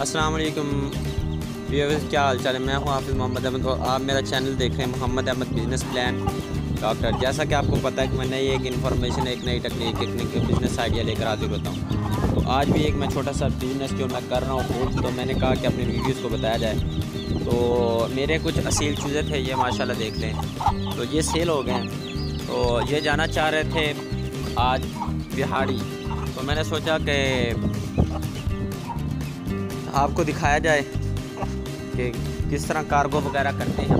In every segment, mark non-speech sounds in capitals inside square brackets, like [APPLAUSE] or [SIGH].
अस्सलाम वालेकुम। व्यूअर्स, क्या हाल चाल है? मैं हूँ हाफिज़ मोहम्मद अहमद और आप मेरा चैनल देख रहे हैं Mohammad Ahmed business plan. Doctor, जैसा कि आपको पता है कि मैं नई एक इन्फॉर्मेशन एक नई टेक्निक एक नई बिज़नेस आइडिया लेकर हाजिर होता हूँ तो आज भी एक मैं छोटा सा बिज़नेस जो मैं कर रहा हूँ तो मैंने कहा कि अपने वीडियोज़ को बताया जाए। तो मेरे कुछ असील चूज़े थे, ये माशाल्लाह देख लें। तो ये सेल हो गए हैं। तो ये जाना चाह रहे थे आज बिहाड़ी तो मैंने सोचा कि आपको दिखाया जाए कि किस तरह कार्गो वगैरह करते हैं।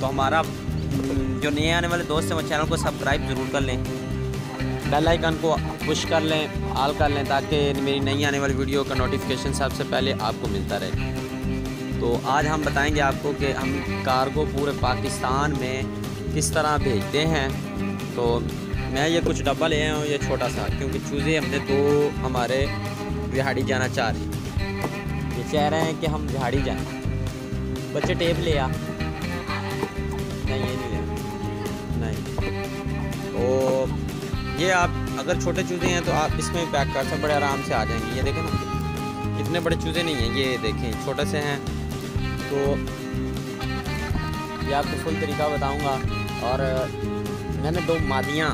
तो हमारा जो नए आने वाले दोस्त हैं वो चैनल को सब्सक्राइब ज़रूर कर लें। बेल आइकन को पुश कर लें आल कर लें, ताकि मेरी नई आने वाली वीडियो का नोटिफिकेशन सबसे पहले आपको मिलता रहे। तो आज हम बताएँगे आपको कि हम कार्गो पूरे पाकिस्तान में किस तरह भेजते हैं। तो मैं ये कुछ डब्बा ले आया हूँ, ये छोटा सा, क्योंकि चूज़े हमने दो हमारे बिहाड़ी जाना चाह रहे चाह रहे हैं कि हम झाड़ी जाएँ। बच्चे टेप ले आ। नहीं, ये नहीं ले नहीं। तो ये आप अगर छोटे चूज़े हैं तो आप इसमें पैक कर सकते बड़े आराम से आ जाएँगे। ये देखें ना, इतने बड़े चूज़े नहीं हैं, ये देखें, छोटे से हैं। तो ये आपको फुल तरीका बताऊँगा। और मैंने दो मादियाँ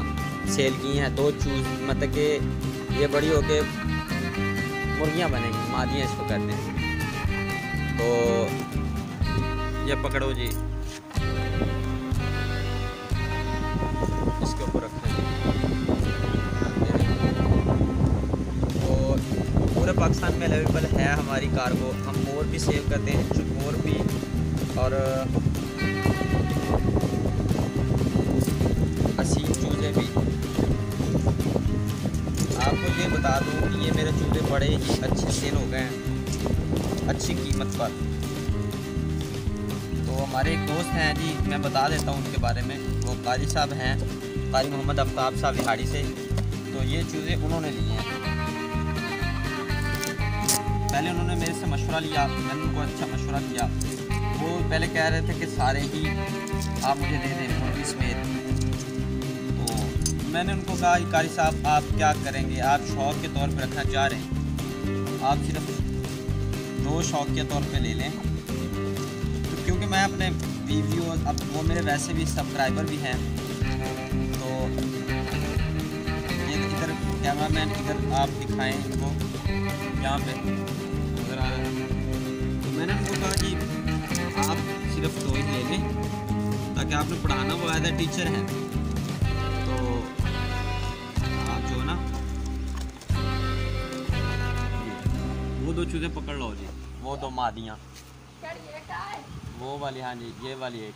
सेल की हैं, दो चूज़ मतलब कि ये बड़ी होके मुर्गियाँ बनेंगी, मादियाँ इसको कहते हैं। तो ये पकड़ो जी। इसके ऊपर रखें तो पूरे पाकिस्तान में अवेलेबल है हमारी कार्गो हम मोर भी सेव करते हैं मोर भी। और असी चूज़े भी। आपको ये बता दूँ कि ये मेरे चूल्हे बड़े ही अच्छे सेल हो गए हैं। अच्छी कीमत पर। तो हमारे एक दोस्त हैं जी, मैं बता देता हूँ उनके बारे में। वो कारी साहब हैं कारी मोहम्मद आफ्ताब साहब बिहाड़ी से। तो ये चूज़े उन्होंने लिए हैं। पहले उन्होंने मेरे से मशवरा लिया, मैंने उनको अच्छा मशवरा दिया वो पहले कह रहे थे कि सारे ही आप मुझे दे दें मुर्गी समेत। तो मैंने उनको कहा कारी साहब, आप क्या करेंगे? आप शौक के तौर पर रखना चाह रहे हैं। आप सिर्फ़ दो शौक के तौर पे ले लें। तो क्योंकि मैं अपने वीडियो अब वो मेरे वैसे भी सब्सक्राइबर भी हैं तो ये इधर कैमरा मैन इधर आप दिखाएँ इनको, यहाँ पे नज़र आ रहा तो मैंने उनको कहा कि आप सिर्फ़ दो ही ले लें, ताकि आपने पढ़ाना वो एज ए टीचर हैं। वो दो चूज़े पकड़ लो जी। वो दो मादियाँ। वो वाली हाँ जी ये वाली एक।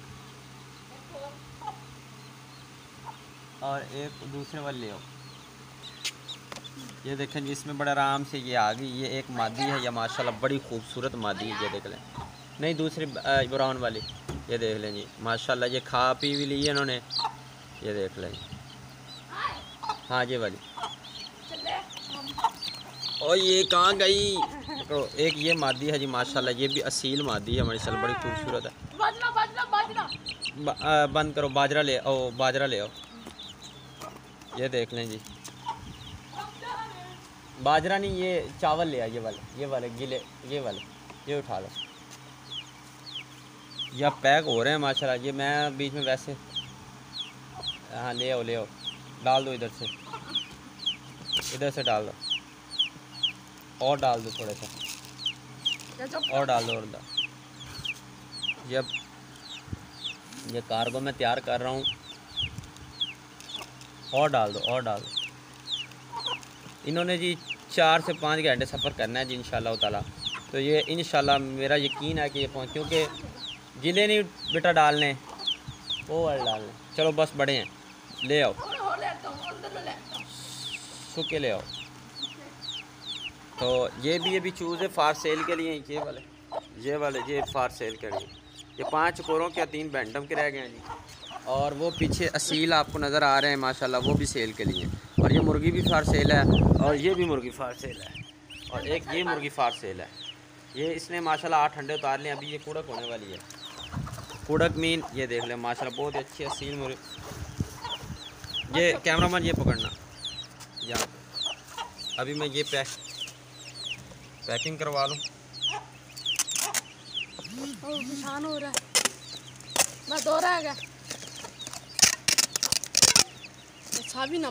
और एक दूसरे वाली ले आओ ये देखें जी इसमें बड़े आराम से ये आ गई। ये एक मादी है या माशाल्लाह बड़ी खूबसूरत मादी है ये देख लें। नहीं दूसरी ब्राउन वाली। ये देख लें जी माशाल्लाह ये खा पी भी ली है इन्होंने। ये देख लें हाँ ये वाली। और ये कहाँ गई? तो एक ये मादी है जी माशाल्लाह ये भी असील मादी है माशाल्लाह बड़ी खूबसूरत है। बाजरा बाजरा बाजरा। बंद करो बाजरा ले आओ बाजरा ले आओ। ये देख लें जी। बाजरा नहीं ये चावल ले ये वाले ये वाले गिले ये वाले ये उठा लो। या पैक हो रहे हैं माशाल्लाह ये मैं बीच में वैसे हाँ ले आओ ले आओ डाल दो इधर से। इधर से डाल दो। और डाल दो थोड़ा सा। और डाल दो और डाल। जब ये कार्गो मैं तैयार कर रहा हूँ। और डाल दो और डाल दो। इन्होंने जी चार से पाँच घंटे सफ़र करना है जी इन ताला। तो ये इन मेरा यकीन है कि ये पहुँच क्योंकि गिले नहीं बेटा डालने वो वाले डालने। चलो बस बड़े हैं। ले आओ। सूखे ले आओ। तो ये भी अभी चूज़ है फार सेल के लिए ये वाले ये वाले, ये फार सेल के लिए। ये पाँच कोरों के तीन बैंडम के रह गए हैं जी। और वो पीछे असील आपको नज़र आ रहे हैं, माशाल्लाह, वो भी सेल के लिए और ये मुर्गी भी फार सेल है, और ये भी मुर्गी फार सेल है। और एक ये मुर्गी फार सेल है। ये इसने माशाल्लाह आठ अंडे उतार लें अभी ये कुड़क होने वाली है। कुड़क मीन ये देख लें, माशाल्लाह, बहुत ही अच्छी असील मुर्गी। ये कैमरा ये पकड़ना। यहाँ अभी मैं ये पैक पैकिंग करवा लूँ। ओ निशान हो रहा है। बस रह अच्छा भी ना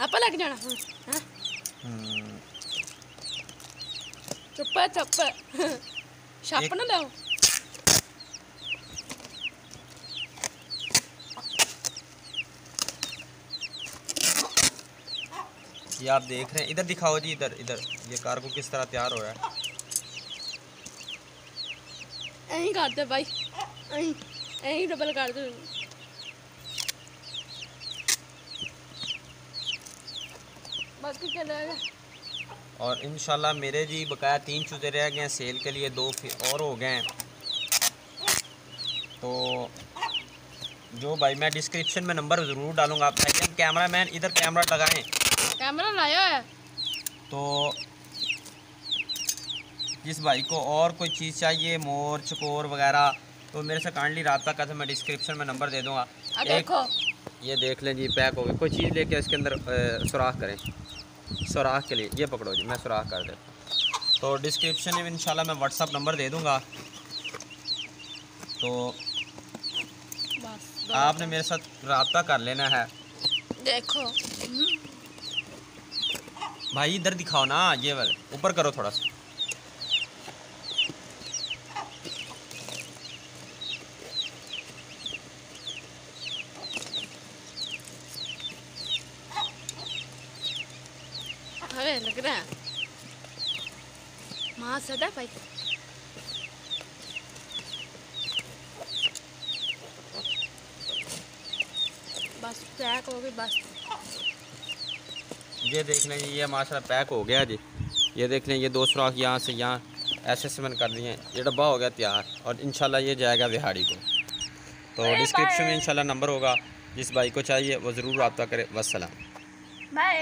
आप लग जाना। हाँ हाँ? हम्म, चुप चुप है। [LAUGHS] छाप एक- ना लो ये आप देख रहे हैं। इधर दिखाओ जी इधर इधर। ये कार्गो किस तरह तैयार हो रहा है? कर दे भाई। ऐं। ऐं डबल कर दे। बाकी चलेगा और इन मेरे जी बकाया तीन चूज़े रह गए हैं सेल के लिए दो फिर और हो गए हैं। तो जो भाई मैं डिस्क्रिप्शन में नंबर ज़रूर डालूँगा। भाई कैमरा मैन इधर कैमरा लगाएँ। कैमरा लाया है? तो जिस भाई को और कोई चीज़ चाहिए मोर चकोर वगैरह तो मेरे से काइंडली रबता कर मैं डिस्क्रिप्शन में नंबर दे दूँगा। देखो। ये देख लें जी पैक हो गए कोई चीज़ लेके इसके अंदर सुराख करें। सुराख के लिए ये पकड़ो जी मैं सुराख कर देता तो डिस्क्रिप्शन में इंशाल्लाह मैं व्हाट्सअप नंबर दे दूँगा। तो आपने मेरे साथ रबता कर लेना है। देखो। भाई, इधर दिखाओ ना, ये वाले। ऊपर करो थोड़ा सा। अरे, लग रहा है। सदा भाई। बस पैक हो गई बस। ये देख लें ये माशाल्लाह पैक हो गया जी। ये देख लें ये दो सुराख यहाँ से यहाँ ऐसे से मैंने कर दिए ये डब्बा हो गया तैयार और इंशाल्लाह ये जाएगा बिहाड़ी को। तो डिस्क्रिप्शन में इंशाल्लाह नंबर होगा। जिस भाई को चाहिए वो ज़रूर रब्ता करे। वसलम बाय।